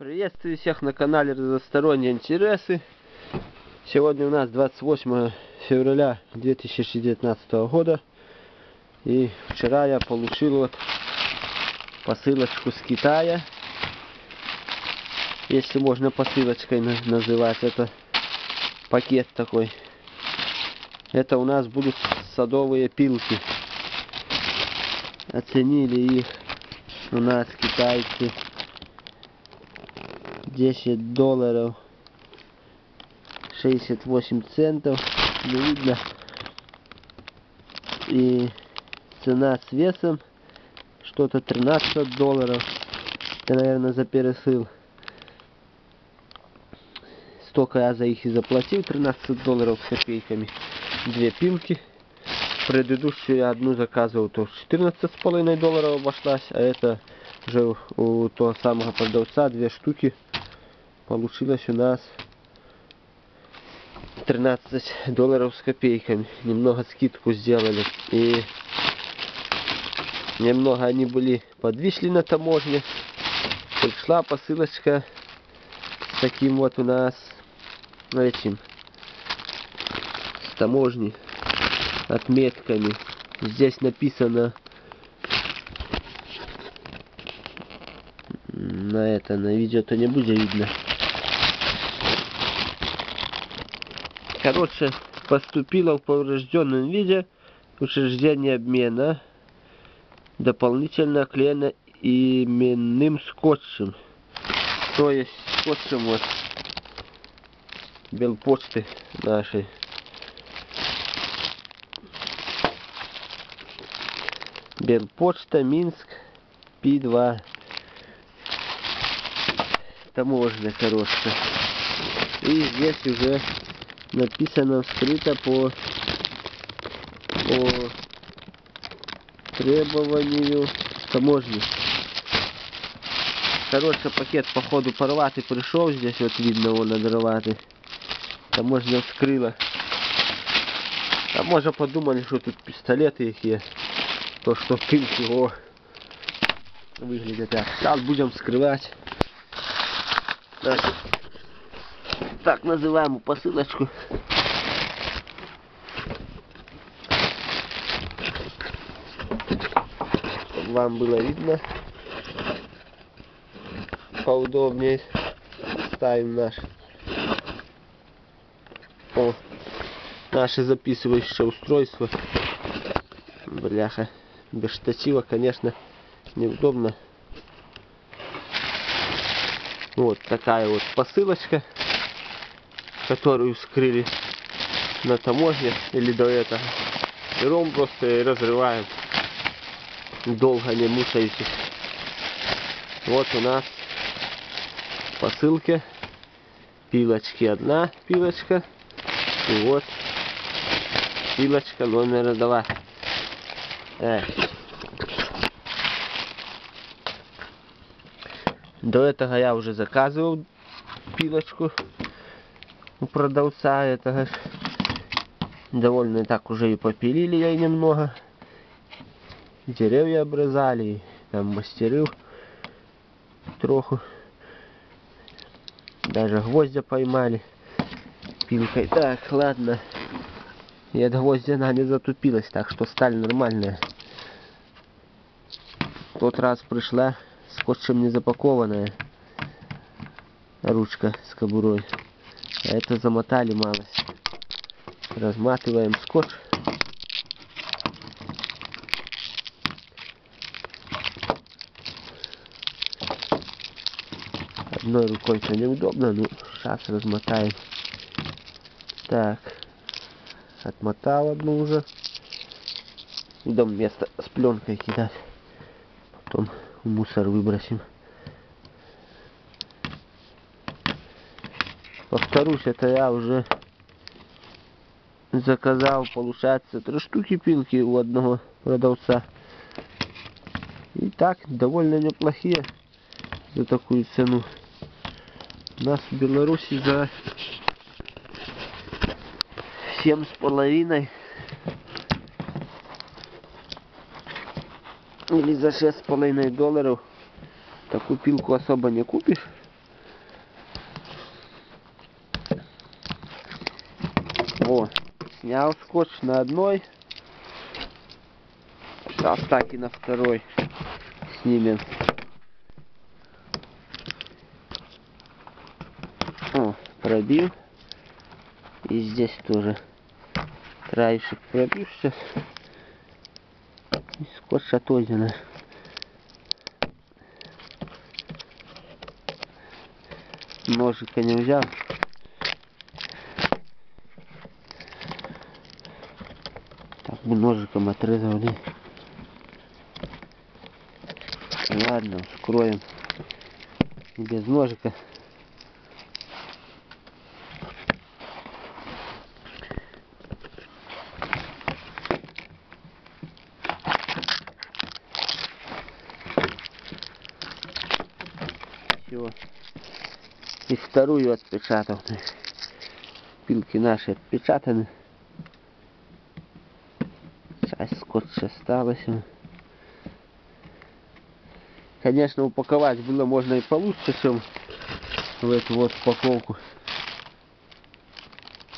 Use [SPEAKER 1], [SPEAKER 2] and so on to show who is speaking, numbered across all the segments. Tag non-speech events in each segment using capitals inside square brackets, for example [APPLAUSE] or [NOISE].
[SPEAKER 1] Приветствую всех на канале Разносторонние интересы. Сегодня у нас 28 февраля 2019 года. И вчера я получил вот посылочку с Китая. Если можно посылочкой на- называть. Это пакет такой. Это у нас будут садовые пилки. Оценили их у нас китайцы. 10 долларов. 68 центов. Не видно. И цена с весом что-то 13 долларов. Это наверное за пересыл. Столько я за их и заплатил 13 долларов с копейками. Две пилки. Предыдущую я одну заказывал то 14 с половиной долларов обошлась а это уже у того самого продавца две штуки получилось у нас 13 долларов с копейками. Немного скидку сделали. И немного они были подвисли на таможне. Пришла посылочка с таким вот у нас этим с таможни отметками. Здесь написано на это на видео-то не будет видно. Короче, поступило в поврежденном виде учреждение обмена, дополнительно оклеено именным скотчем. То есть скотчем вот белпочты нашей. Белпочта, Минск, Пи-2. Таможня, короче. И здесь уже написано вскрыто по, по требованию таможни. Короче, пакет походу порватый пришел, здесь вот видно он надрыватый. Таможня вскрыла. А может подумали, что тут пистолеты их есть. То, что пылки, о, выглядит так. Сейчас будем вскрывать. нашу так называемую посылочку. Чтобы вам было видно поудобнее. Ставим наш о, наше записывающее устройство. Бляха. Без штатива, конечно, неудобно. Вот такая вот посылочка которую скрыли на таможне или до этого. Берем просто разрываем. Долго не мучаетесь. Вот у нас в посылке пилочки. Одна пилочка. И вот пилочка номер два. Э. До этого я уже заказывал пилочку у продавца этого. Довольно так уже и попилили я немного. Деревья обрезали там мастерил троху. Даже гвоздя поймали пилкой. Так ладно. И от гвоздя она не затупилась так что сталь нормальная. В тот раз пришла скотчем не запакованная ручка с кобурой это замотали малость. Разматываем скотч. Одной рукой-то неудобно, ну сейчас размотаем. Так. Отмотал одну уже. Идем место с пленкой кидать. Потом мусор выбросим. Повторюсь, это я уже заказал, получается, три штуки пилки у одного продавца. И так, довольно неплохие за такую цену. Нас в Беларуси за семь с половиной или за шесть с половиной долларов такую пилку особо не купишь. О, снял скотч на одной. Сейчас так и на второй снимем. О, пробил. И здесь тоже краешек пробил сейчас. И скотч отойдено. Ножика не взял. Бы ножиком отрезали. Ладно. И без ножика. Все. И вторую отпечатал. Пилки наши отпечатаны. Осталась. Конечно, упаковать было можно и получше, чем в эту вот упаковку.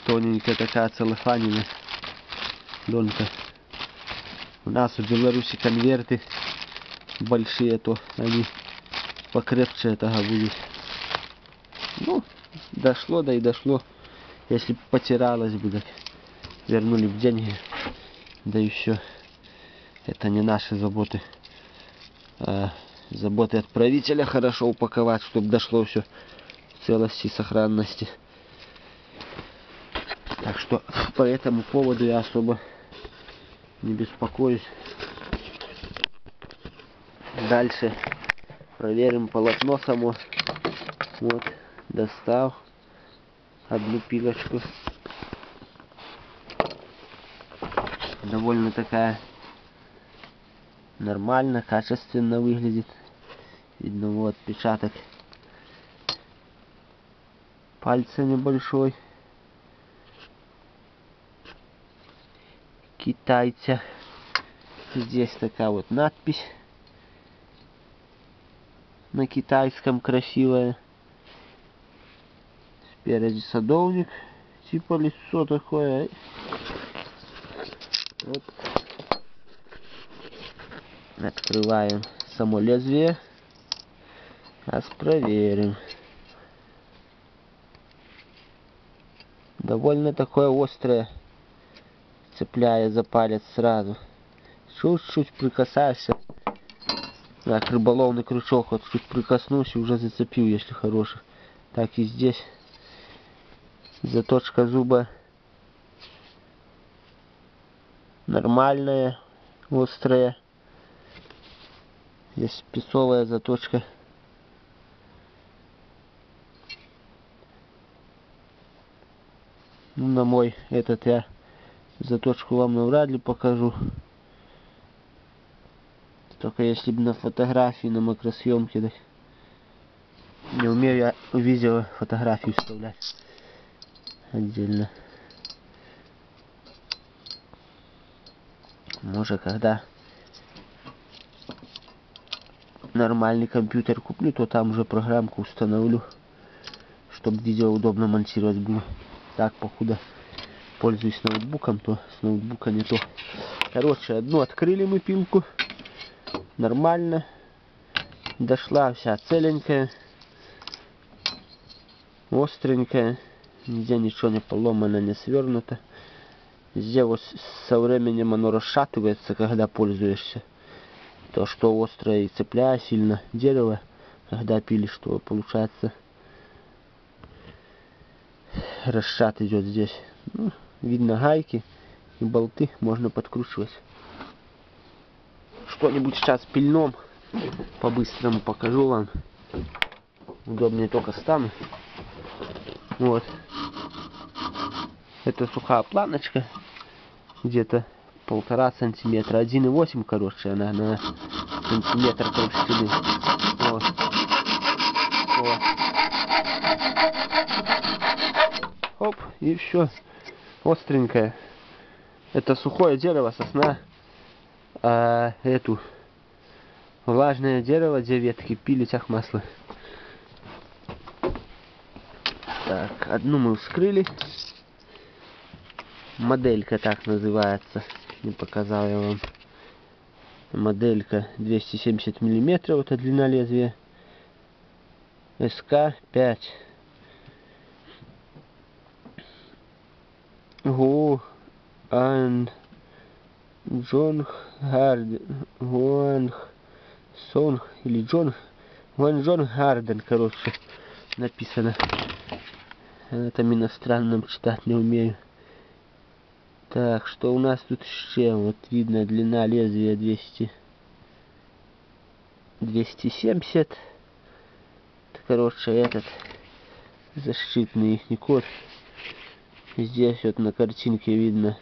[SPEAKER 1] Тоненькая такая целлофанина. Донка. У нас в Беларуси конверты большие, то они покрепче этого будут. Ну, дошло, да и дошло. Если б потиралось бы, так вернули бы деньги. Да и все. Это не наши заботы. А заботы отправителя хорошо упаковать, чтобы дошло все в целости и сохранности. Так что [LAUGHS] по этому поводу я особо не беспокоюсь. Дальше проверим полотно само. Вот, достал одну пилочку. Довольно такая нормально, качественно выглядит. Видно вот отпечаток пальца небольшой. Китайца. Здесь такая вот надпись на китайском красивая. Спереди садовник, типа лицо такое. Вот. Открываем само лезвие. Сейчас проверим. Довольно такое острое. Цепляя за палец сразу. Чуть-чуть прикасаешься. Так, рыболовный крючок. Вот чуть прикоснулся, уже зацепил, если хороший. Так и здесь. Заточка зуба нормальная, острая. Здесь песовая заточка. Ну, на мой этот я заточку вам навряд ли покажу. Только если бы на фотографии, на макросъемке, да. Не умею я видео фотографию вставлять отдельно. Может, когда нормальный компьютер куплю, то там уже программку установлю, чтобы видео удобно монтировать было. Так, покуда пользуюсь ноутбуком, то с ноутбука не то. Короче, одну открыли мы пилку нормально. Дошла вся целенькая. Остренькая. Нигде ничего не поломано, не свернуто. Здесь вот со временем оно расшатывается, когда пользуешься. То, что острое и цепляя сильно дерево, когда пилишь, что получается расшат идет здесь. Ну, видно гайки и болты можно подкручивать что-нибудь сейчас пильном. По-быстрому покажу вам. Удобнее только стану. Вот. Это сухая планочка. Где-то полтора сантиметра. 1,8, короче, она на сантиметр толщины. Вот. Вот. Оп, и все. Остренькая. Это сухое дерево, сосна а, эту влажное дерево, где ветки пили тях масло. Так, одну мы вскрыли. Моделька так называется. Не показал я вам. Моделька 270 миллиметров, это длина лезвия. СК-5. Го Ан Джон Харден Гуанг Сонг или Джон Ван Джон Гарден, короче, написано. Это иностранным читать не умею. Так, что у нас тут еще? Вот видно длина лезвия 200. 270. Короче, этот защитный их код. Здесь вот на картинке видно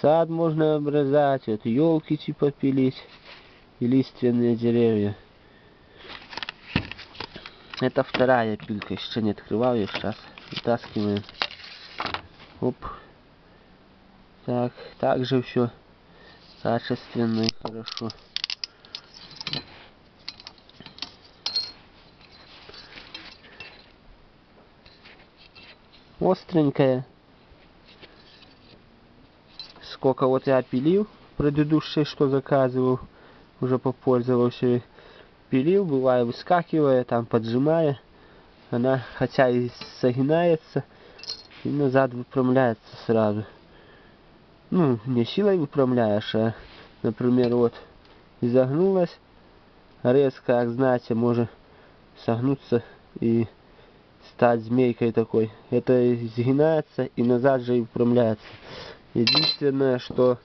[SPEAKER 1] сад можно обрезать, вот елки типа пилить и лиственные деревья. Это вторая пилка, еще не открывал ее, сейчас вытаскиваем. Оп. Так, также все качественно и хорошо. Остренькая. Сколько вот я пилил, предыдущее, что заказывал, уже попользовался. Пилил, бывает выскакивая, там поджимая. Она хотя и согинается, и назад выпрямляется сразу ну, не силой выпрямляешь, а, например, вот изогнулась резко, как знаете, может согнуться и стать змейкой такой. Это сгинается и назад же и выпрямляется. Единственное, что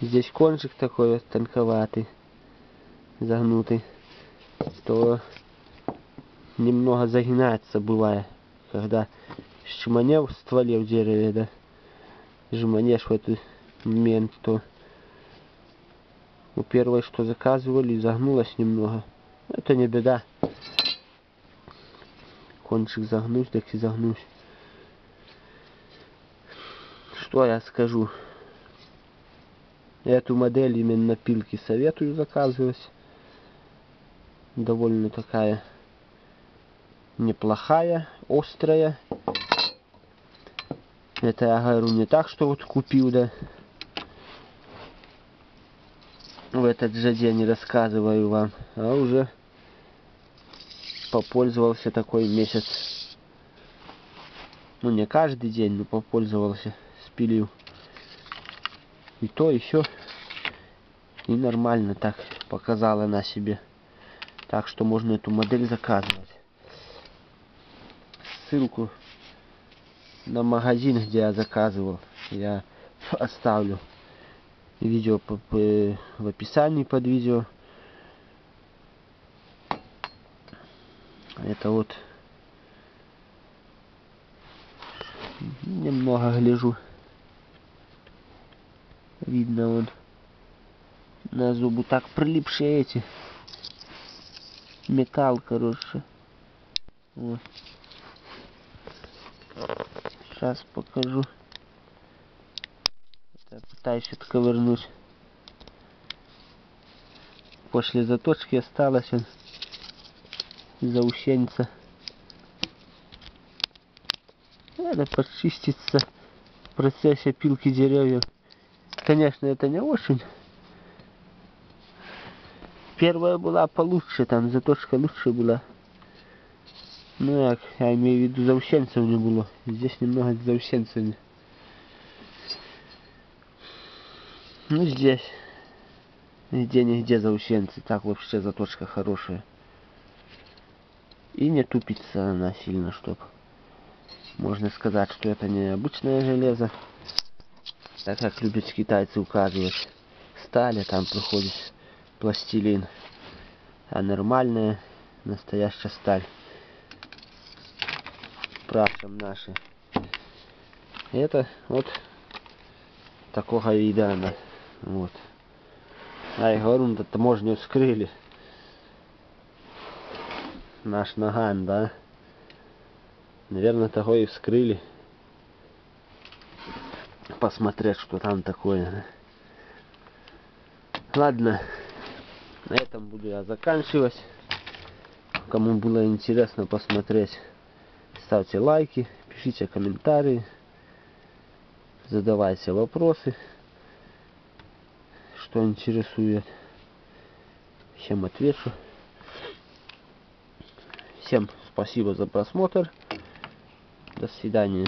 [SPEAKER 1] здесь кончик такой вот тонковатый, загнутый, то немного загинается бывает, когда шманев в стволе в дереве, да жманешь в этот момент, то у первой, что заказывали, загнулась немного. Это не беда. Кончик загнусь, так и загнусь. Что я скажу? Эту модель именно пилки советую заказывать. Довольно такая неплохая, острая. Это я говорю не так, что вот купил, да. В этот же день рассказываю вам, а уже попользовался такой месяц. Ну не каждый день, но попользовался, спилил. И то еще и нормально так показала на себе. Так что можно эту модель заказывать. Ссылку на магазин, где я заказывал. Я оставлю видео в описании под видео. Это вот немного гляжу. Видно он на зубу так прилипшие эти. Металл, короче. Вот. Сейчас покажу. Я пытаюсь отковырнуть. После заточки осталось он заусенца. Надо почиститься в процессе пилки деревьев. Конечно, это не очень. Первая была получше, там заточка лучше была. Ну як, я имею в виду заусенцев не было. Здесь немного заусенцев. Ну здесь. Нигде-нигде заусенцы. Так вообще заточка хорошая. И не тупится она сильно, чтоб. Можно сказать, что это не обычное железо. Так как любят китайцы указывать. Стали там проходит пластилин. А нормальная настоящая сталь прапсом наши. Это вот такого вида она. Вот. А я говорю, да таможню вскрыли. Наш наган, да? Наверное, того и вскрыли. Посмотреть, что там такое. Ладно, на этом буду я заканчивать. Кому было интересно посмотреть ставьте лайки, пишите комментарии. Задавайте вопросы, что интересует. Всем отвечу. Всем спасибо за просмотр. До свидания.